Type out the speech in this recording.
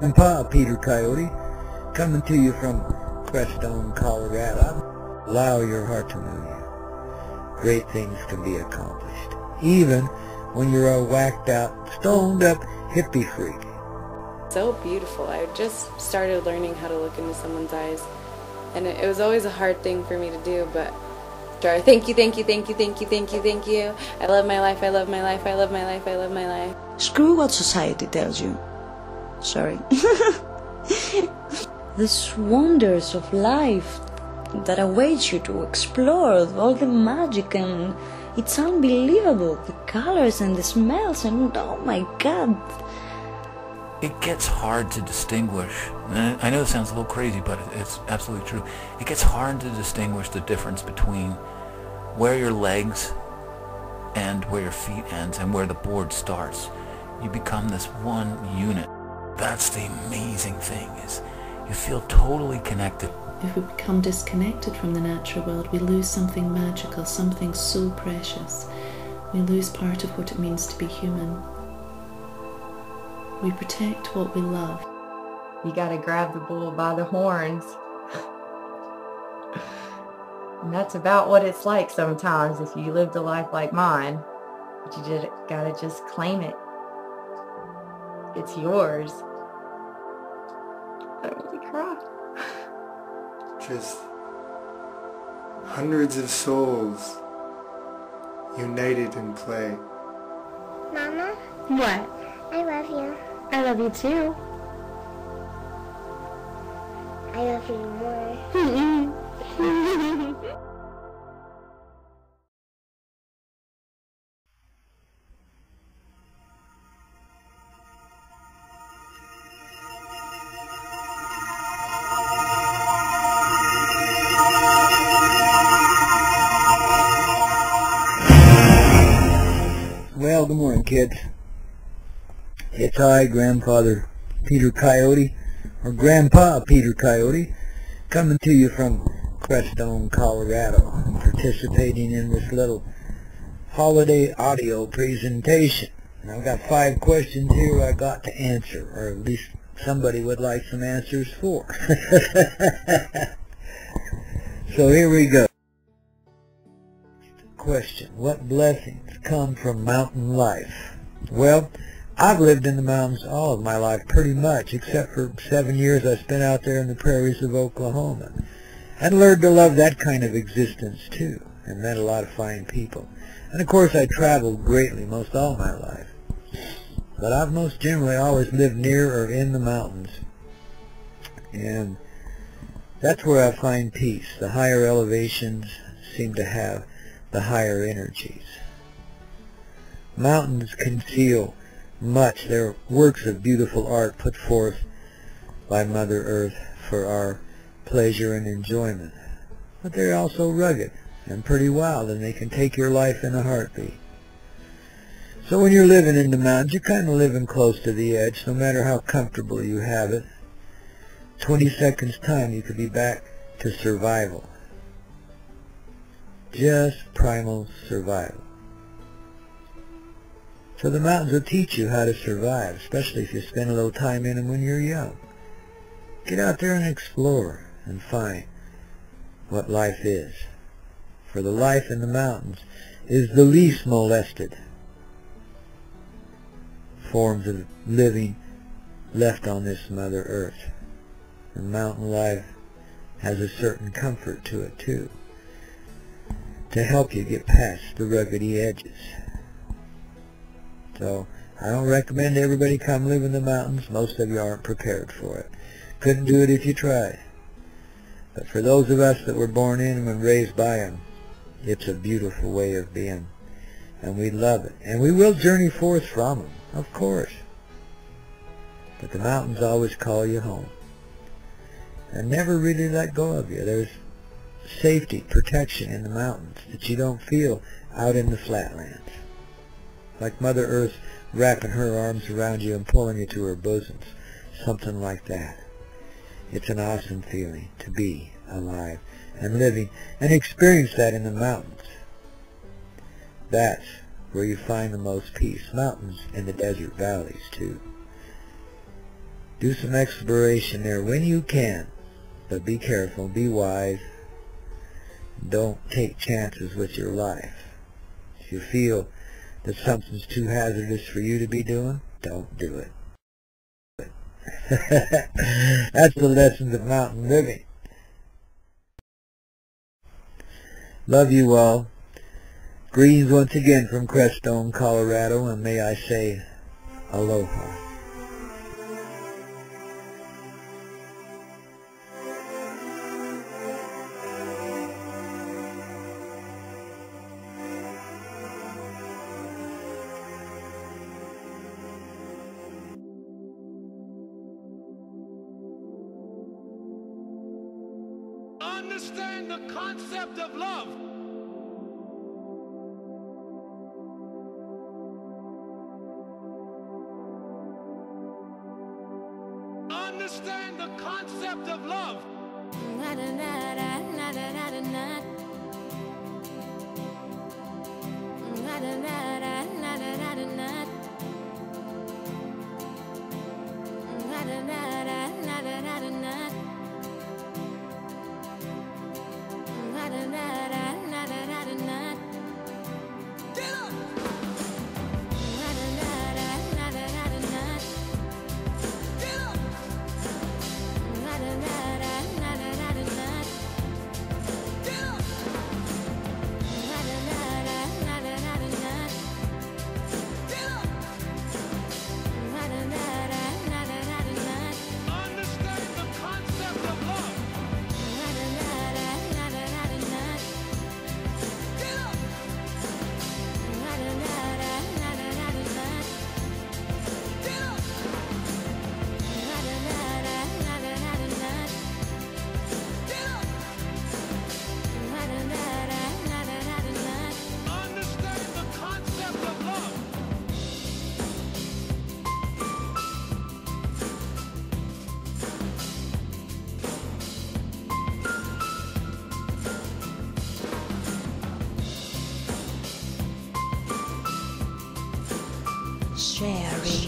And Pa Peter Koyote, coming to you from Crestone, Colorado. Allow your heart to move you. Great things can be accomplished, even when you're a whacked out, stoned up hippie freak. So beautiful. I just started learning how to look into someone's eyes, and it was always a hard thing for me to do, but Thank you, thank you, thank you, thank you, thank you, thank you. I love my life, I love my life, I love my life, I love my life. Screw what society tells you. Sorry. These wonders of life that awaits you to explore, all the magic and it's unbelievable. The colors and the smells and oh my god. It gets hard to distinguish. And I know it sounds a little crazy, but it's absolutely true. It gets hard to distinguish the difference between where your legs and where your feet ends and where the board starts. You become this one unit. That's the amazing thing is you feel totally connected. If we become disconnected from the natural world, we lose something magical, something so precious. We lose part of what it means to be human. We protect what we love. You gotta grab the bull by the horns. and that's about what it's like sometimes if you lived a life like mine. But you just gotta just claim it. It's yours. I really cry. Just hundreds of souls united in play. Mama, What? I love you. I love you too. I love you more. Well, good morning, kids. It's I, Grandfather Peter Koyote, or Grandpaw Peter Koyote, coming to you from Crestone, Colorado, participating in this little holiday audio presentation. And I've got five questions here I got to answer, or at least somebody would like some answers for. so here we go. Question, what blessings come from mountain life? Well, I've lived in the mountains all of my life pretty much, except for seven years I spent out there in the prairies of Oklahoma. And learned to love that kind of existence too, and met a lot of fine people. And of course I traveled greatly most all my life. But I've most generally always lived near or in the mountains. And that's where I find peace. The higher elevations seem to have the higher energies. Mountains conceal much. They're works of beautiful art put forth by Mother Earth for our pleasure and enjoyment. But they're also rugged and pretty wild, and they can take your life in a heartbeat. So when you're living in the mountains, you're kind of living close to the edge, no matter how comfortable you have it. 20 seconds time, you could be back to survival. Just primal survival. So the mountains will teach you how to survive, especially if you spend a little time in them when you're young. Get out there and explore and find what life is. For the life in the mountains is the least molested forms of living left on this Mother Earth. And mountain life has a certain comfort to it too, to help you get past the ruggedy edges. So I don't recommend everybody come live in the mountains. Most of you aren't prepared for it. Couldn't do it if you tried. But for those of us that were born in them and raised by them, it's a beautiful way of being. And we love it. And we will journey forth from them, of course. But the mountains always call you home. And never really let go of you. There's safety, protection in the mountains that you don't feel out in the flatlands. Like Mother Earth wrapping her arms around you and pulling you to her bosoms. Something like that. It's an awesome feeling to be alive and living, and experience that in the mountains. That's where you find the most peace. Mountains and the desert valleys, too. Do some exploration there when you can, but be careful, be wise. Don't take chances with your life. If you feel that something's too hazardous for you to be doing, don't do it. That's the lessons of mountain living. Love you all. Greetings once again from Crestone, Colorado, and may I say aloha. Understand the concept of love. Understand the concept of love. Understand Sharing.